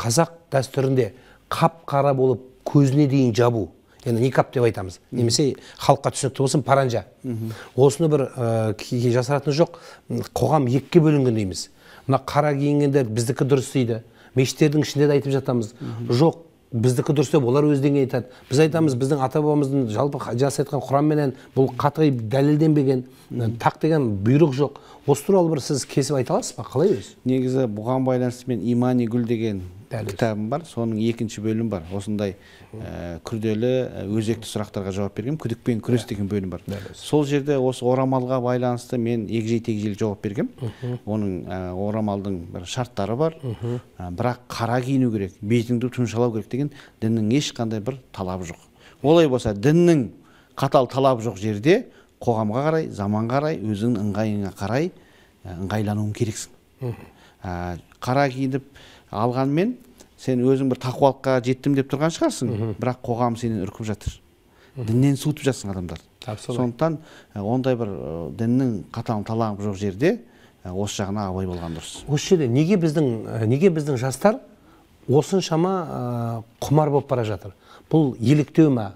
қазақ дәстүрінде қап қара болып көзіне дейін жабу. Енді никап деп айтамыз? Немесе халыққа түсінікті болсын паранжа. Осыны бір ә, жасыратыны жоқ. Қоғам екіге бөлінген дейміз. Мына қара киінгендер біздікі дұрыс дейді. Мешіттердің ішінде де айтып жатамыз. Жоқ біздікі дұрыс деп олар өз деңгейін айтады. Біз айтамыз біздің ата бабамыздың жалпы жасы айтқан құранменен бұл қатый дәлелденбеген тақ деген бұйрық жоқ. Осы туралы бір сіз кесіп айта аласыз ба? Қалай өзі? Негізі бұған байланысты мен имани гүл деген кітабым бар соның екінші бөлімі бар. Осындай ә, күрделі ә, өзекті сұрақтарға жауап берген күдікпен күрес деген бөлім бар. Сол жерде осы орамалға байланысты мен егжей тегжейлі жауап бергем оның ә, орамалдың бір шарттары бар. Ә, бірақ қара киіну керек бетіңді тұмшалау керек деген діннің ешқандай бір талабы жоқ. Олай болса діннің қатал талабы жоқ жерде қоғамға қарай заманға қарай өзіңнің ыңғайыңа қарай ыңғайлануың керексің. Ә, қара киініп алғанмен сен өзің бір тақуалыққа жеттім деп тұрған шығарсың бірақ қоғам сенен үркіп жатыр. Діннен суытып жатсың адамдарды. Сондықтан ондай бір діннің қатаң талабы жоқ жерде осы жағына абай болған дұрыс. Осы жерде неге біздің неге біздің жастар осыншама құмар болып бара жатыр? Бұл еліктеу ма?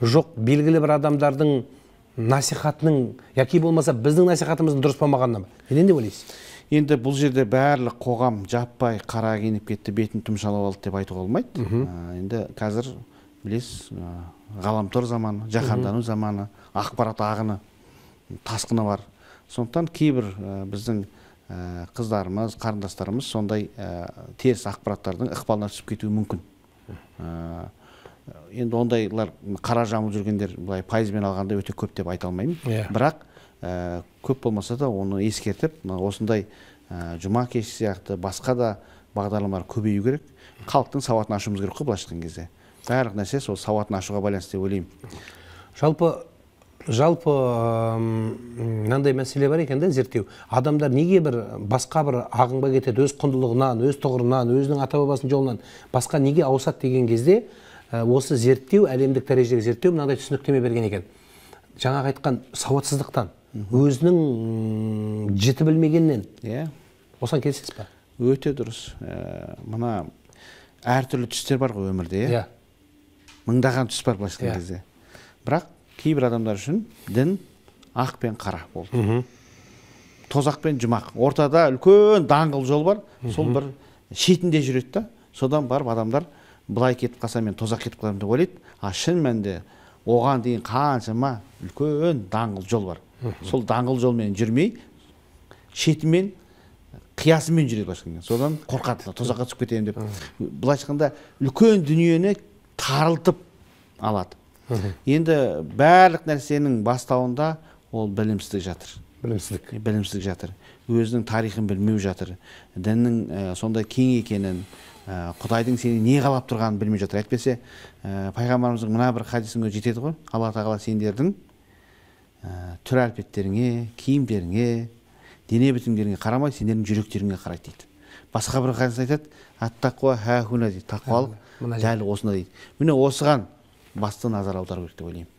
Жоқ белгілі бір адамдардың насихатының яки болмаса біздің насихатымыздың дұрыс болмағанынан ба неден деп ойлайсыз? Енді бұл жерде барлық қоғам жаппай қара киініп кетті бетін тұмшалап алды деп айтуға болмайды. Енді қазір білесіз ғаламтор заманы жаһандану заманы ақпарат ағыны тасқыны бар. Сондықтан кейбір ә, біздің ә, қыздарымыз қарындастарымыз сондай ә, теріс ақпараттардың ықпалына түсіп кетуі мүмкін. Ә, енді ондайлар қара жамылып жүргендер былай пайызбен алғанда өте көп деп айта алмаймын. Yeah. Иә. бірақ көп болмаса да оны ескертіп осындай ә, жұма кеші сияқты басқа да бағдарламалар көбею керек. Халықтың сауатын ашуымыз керек қой былайша айтқан кезде. Барлық нәрсе сол сауатын ашуға байланысты деп ойлаймын. Жалпы жалпы мынандай мәселе бар екен да зерттеу. Адамдар неге бір басқа бір ағымға кетеді? Өз құндылығынан өз тұғырынан өзінің ата бабасының жолынан басқа неге ауысады деген кезде осы зерттеу әлемдік дәрежедегі зерттеу мынандай түсініктеме берген екен. Жаңағы айтқан сауатсыздықтан. Өзінің жіті білмегеннен. Иә. Осыған келісесіз ба өте дұрыс. Ә, мына әртүрлі түстер бар ғой өмірде иә? Yeah. мыңдаған түс бар былайша айтқан кезде. Бірақ кейбір адамдар үшін дін ақ пен қара болды. Тозақ пен жұмақ. Ортада үлкен даңғыл жол бар. Сол бір шетінде жүреді да. Содан барып адамдар былай кетіп қалсам мен тозақ кетіп қаламын деп ойлайды. А шын мәнінде оған дейін қаншама үлкен даңғыл жол бар. Сол даңғыл жолмен жүрмей шетімен қиясымен жүреді былайша айтқанда содан қорқады тозаққа түсіп кетемін деп. Былайша айтқанда үлкен дүниені тарылтып алады. Енді барлық нәрсенің бастауында ол білімсіздік жатыр. Білімсіздік. Білімсіздік жатыр. Өзінің тарихын білмеу жатыр. Діннің ә, сондай кең екенін ә, құдайдың сені не қалап тұрғанын білмей жатыр. Әйтпесе ә, пайғамбарымыздың мына бір хадисіне жетеді ғой. Алла тағала сендердің түр әлпеттеріңе киімдеріңе дене бітімдеріңе қарамай сендердің жүректеріңе қарайды дейді басқа бір хадис айтады аттақуа дейді тақуалық дәл осында дейді міне осыған басты назар аудару керек деп ойлаймын